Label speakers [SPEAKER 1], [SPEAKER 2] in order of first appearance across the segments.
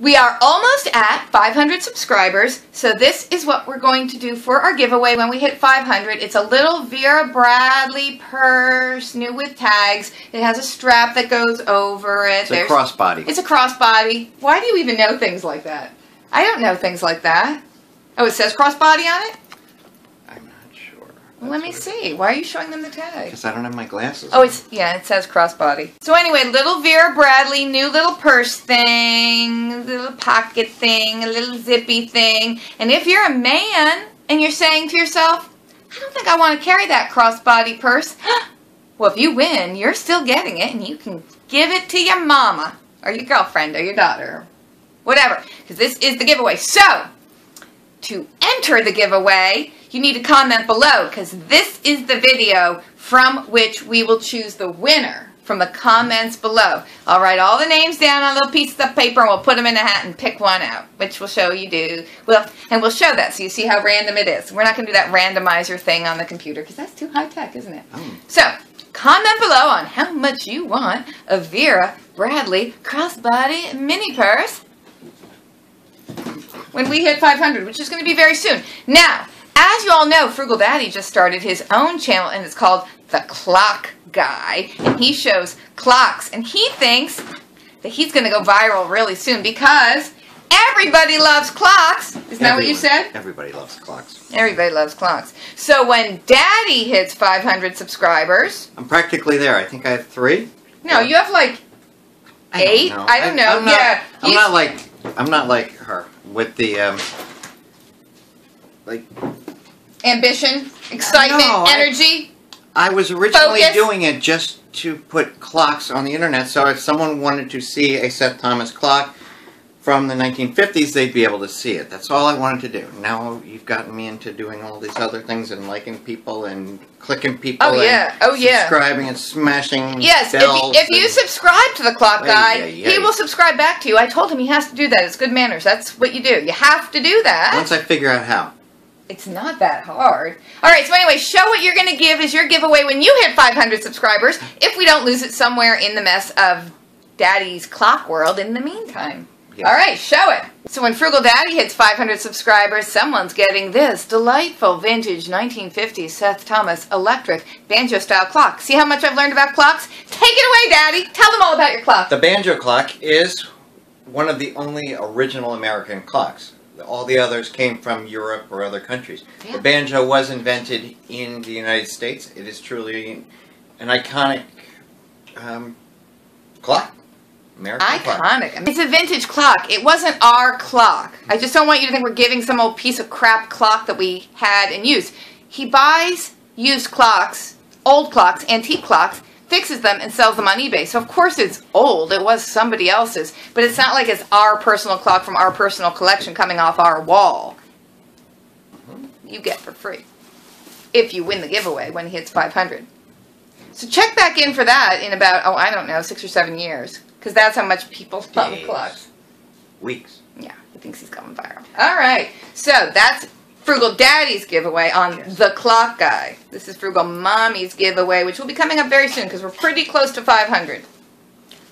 [SPEAKER 1] We are almost at 500 subscribers, so this is what we're going to do for our giveaway when we hit 500. It's a little Vera Bradley purse, new with tags. It has a strap that goes over it.
[SPEAKER 2] It's a crossbody.
[SPEAKER 1] It's a crossbody. Why do you even know things like that? I don't know things like that. Oh, it says crossbody on it?
[SPEAKER 2] I'm not sure.
[SPEAKER 1] Well, let me see. Why are you showing them the tag?
[SPEAKER 2] Because I don't have my glasses.
[SPEAKER 1] Oh, it's yeah, it says crossbody. So anyway, little Vera Bradley, new little purse thing, little pocket thing, a little zippy thing. And if you're a man and you're saying to yourself, I don't think I want to carry that crossbody purse. well, if you win, you're still getting it and you can give it to your mama or your girlfriend or your daughter whatever. Because this is the giveaway. So, to enter the giveaway, you need to comment below because this is the video from which we will choose the winner from the comments below. I'll write all the names down on little pieces of paper and we'll put them in a hat and pick one out, which we'll show you do. Well, and we'll show that so you see how random it is. We're not going to do that randomizer thing on the computer because that's too high tech, isn't it?
[SPEAKER 2] Oh.
[SPEAKER 1] So, comment below on how much you want a Vera Bradley crossbody mini purse when we hit 500, which is going to be very soon. Now, as you all know, Frugal Daddy just started his own channel, and it's called The Clock Guy, and he shows clocks, and he thinks that he's going to go viral really soon because everybody loves clocks. Isn't that what you said?
[SPEAKER 2] Everybody loves clocks.
[SPEAKER 1] Everybody loves clocks. So when Daddy hits 500 subscribers,
[SPEAKER 2] I'm practically there. I think I have three.
[SPEAKER 1] no, you have like
[SPEAKER 2] I don't
[SPEAKER 1] Eight?
[SPEAKER 2] know.
[SPEAKER 1] I don't know.
[SPEAKER 2] I'm not,
[SPEAKER 1] Yeah,
[SPEAKER 2] I'm not like I'm not like her with the um. Like
[SPEAKER 1] ambition, excitement,
[SPEAKER 2] No, I-
[SPEAKER 1] energy.
[SPEAKER 2] I was originally
[SPEAKER 1] Focus.
[SPEAKER 2] doing it just to put clocks on the internet, so if someone wanted to see a Seth Thomas clock from the 1950s, they'd be able to see it. That's all I wanted to do. Now you've gotten me into doing all these other things and liking people and clicking people.
[SPEAKER 1] Oh,
[SPEAKER 2] and
[SPEAKER 1] yeah. Oh, yeah.
[SPEAKER 2] Subscribing and smashing
[SPEAKER 1] Yes, if you, if you subscribe to the clock guy,
[SPEAKER 2] ay,
[SPEAKER 1] he
[SPEAKER 2] ay.
[SPEAKER 1] will subscribe back to you. I told him he has to do that. It's good manners. That's what you do. You have to do that.
[SPEAKER 2] once I figure out how.
[SPEAKER 1] It's not that hard. All right, so anyway, show what you're going to give as your giveaway when you hit 500 subscribers if we don't lose it somewhere in the mess of Daddy's clock world in the meantime.
[SPEAKER 2] Yeah.
[SPEAKER 1] All right, show it. So when Frugal Daddy hits 500 subscribers, someone's getting this delightful vintage 1950s Seth Thomas electric banjo style clock. See how much I've learned about clocks? Take it away, Daddy. Tell them all about your clock.
[SPEAKER 2] The banjo clock is one of the only original American clocks. All the others came from Europe or other countries.
[SPEAKER 1] Yeah.
[SPEAKER 2] The banjo was invented in the United States. It is truly an iconic um, clock. American clock.
[SPEAKER 1] Iconic. It's a vintage clock. It wasn't our clock. I just don't want you to think we're giving some old piece of crap clock that we had and used. He buys used clocks, old clocks, antique clocks, fixes them, and sells them on eBay. So of course it's old. It was somebody else's. But it's not like it's our personal clock from our personal collection coming off our wall. Mm-hmm. You get for free. If you win the giveaway when he hits 500. So check back in for that in about, oh, I don't know, six or seven years. Because that's how much people love
[SPEAKER 2] Days.
[SPEAKER 1] clocks.
[SPEAKER 2] Weeks.
[SPEAKER 1] Yeah, he thinks he's going viral. All right, so that's Frugal Daddy's giveaway on
[SPEAKER 2] Yes.
[SPEAKER 1] The Clock Guy. This is Frugal Mommy's giveaway, which will be coming up very soon because we're pretty close to 500.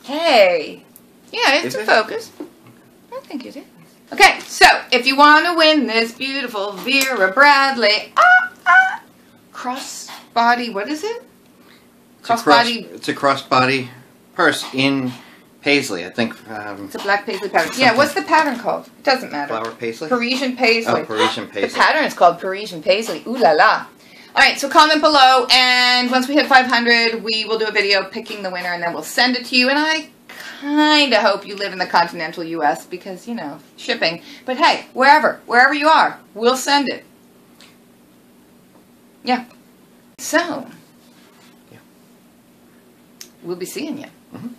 [SPEAKER 1] Hey, yeah, it's
[SPEAKER 2] Is
[SPEAKER 1] in
[SPEAKER 2] it?
[SPEAKER 1] focus. I think it is. Okay, so if you want to win this beautiful Vera Bradley ah, ah, crossbody, what is it?
[SPEAKER 2] It's a cross-
[SPEAKER 1] Crossbody.
[SPEAKER 2] It's a crossbody purse in paisley. I think um,
[SPEAKER 1] It's a black paisley pattern. Yeah, what's the pattern called? It doesn't matter.
[SPEAKER 2] flower paisley.
[SPEAKER 1] Parisian paisley.
[SPEAKER 2] Oh, Parisian paisley.
[SPEAKER 1] The pattern is called Parisian paisley. Ooh la la. All right, so comment below, and once we hit 500, we will do a video picking the winner, and then we'll send it to you. And I kind of hope you live in the continental U.S. because you know shipping. But hey, wherever, wherever you are, we'll send it. Yeah. So
[SPEAKER 2] Yeah.
[SPEAKER 1] we'll be seeing you.
[SPEAKER 2] Mhm.